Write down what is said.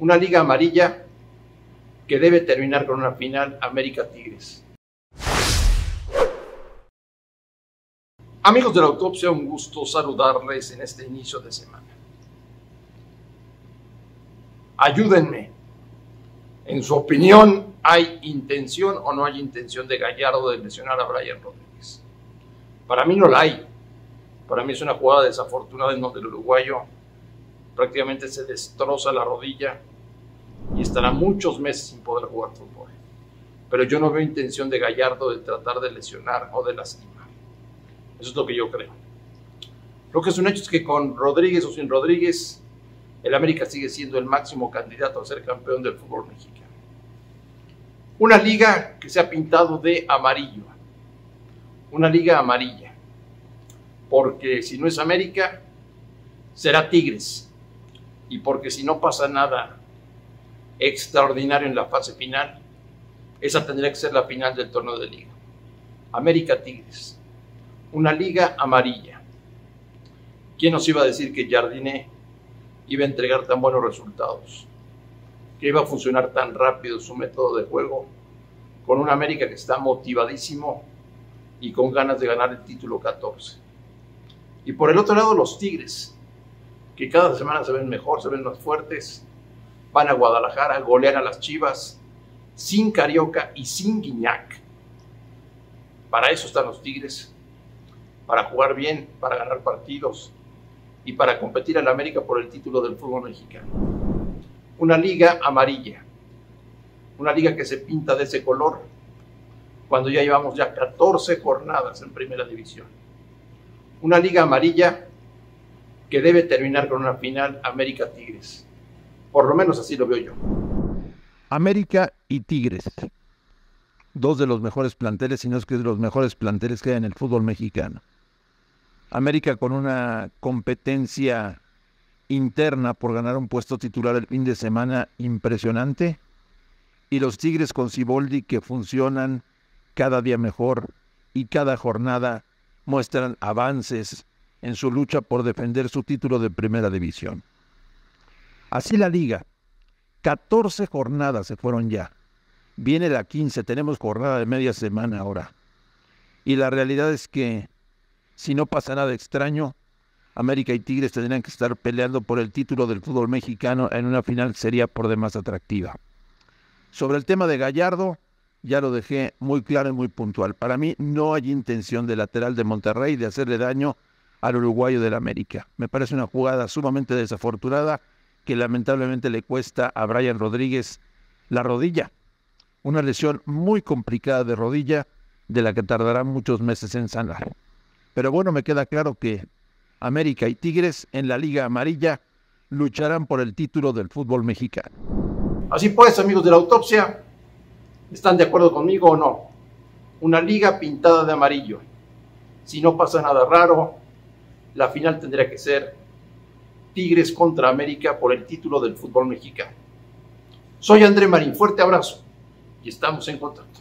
Una liga amarilla que debe terminar con una final América Tigres. Amigos de la autopsia, un gusto saludarles en este inicio de semana. Ayúdenme. En su opinión, ¿hay intención o no hay intención de Gallardo de lesionar a Brian Rodríguez? Para mí no la hay. Para mí es una jugada desafortunada en donde el uruguayo prácticamente se destroza la rodilla y estará muchos meses sin poder jugar fútbol. Pero yo no veo intención de Gallardo de tratar de lesionar o de lastimar. Eso es lo que yo creo. Lo que es un hecho es que con Rodríguez o sin Rodríguez, el América sigue siendo el máximo candidato a ser campeón del fútbol mexicano. Una liga que se ha pintado de amarillo. Una liga amarilla. Porque si no es América, será Tigres. Y porque si no pasa nada extraordinario en la fase final, esa tendría que ser la final del torneo de liga. América Tigres una liga amarilla. ¿Quién nos iba a decir que Jardiné iba a entregar tan buenos resultados? Que iba a funcionar tan rápido su método de juego con un América que está motivadísimo y con ganas de ganar el título 14. Y por el otro lado los Tigres, que cada semana se ven mejor, se ven más fuertes, van a Guadalajara, golean a las Chivas, sin Carioca y sin Guiñac. Para eso están los Tigres para jugar bien, para ganar partidos y para competir en América por el título del fútbol mexicano. Una liga amarilla, una liga que se pinta de ese color cuando ya llevamos ya 14 jornadas en primera división. Una liga amarilla que debe terminar con una final América Tigres. Por lo menos así lo veo yo. América y Tigres. Dos de los mejores planteles, si no es que de los mejores planteles que hay en el fútbol mexicano. América con una competencia interna por ganar un puesto titular el fin de semana impresionante. Y los Tigres con Ciboldi que funcionan cada día mejor y cada jornada muestran avances en su lucha por defender su título de primera división. Así la liga. 14 jornadas se fueron ya. Viene la 15, tenemos jornada de media semana ahora. Y la realidad es que si no pasa nada extraño, América y Tigres tendrían que estar peleando por el título del fútbol mexicano en una final sería por demás atractiva. Sobre el tema de Gallardo, ya lo dejé muy claro y muy puntual. Para mí no hay intención de lateral de Monterrey de hacerle daño al uruguayo del América. Me parece una jugada sumamente desafortunada que lamentablemente le cuesta a Brian Rodríguez la rodilla. Una lesión muy complicada de rodilla de la que tardará muchos meses en sanar. Pero bueno, me queda claro que América y Tigres en la Liga Amarilla lucharán por el título del fútbol mexicano. Así pues, amigos de la autopsia, ¿están de acuerdo conmigo o no? Una liga pintada de amarillo. Si no pasa nada raro, la final tendría que ser Tigres contra América por el título del fútbol mexicano. Soy André Marín, fuerte abrazo y estamos en contacto.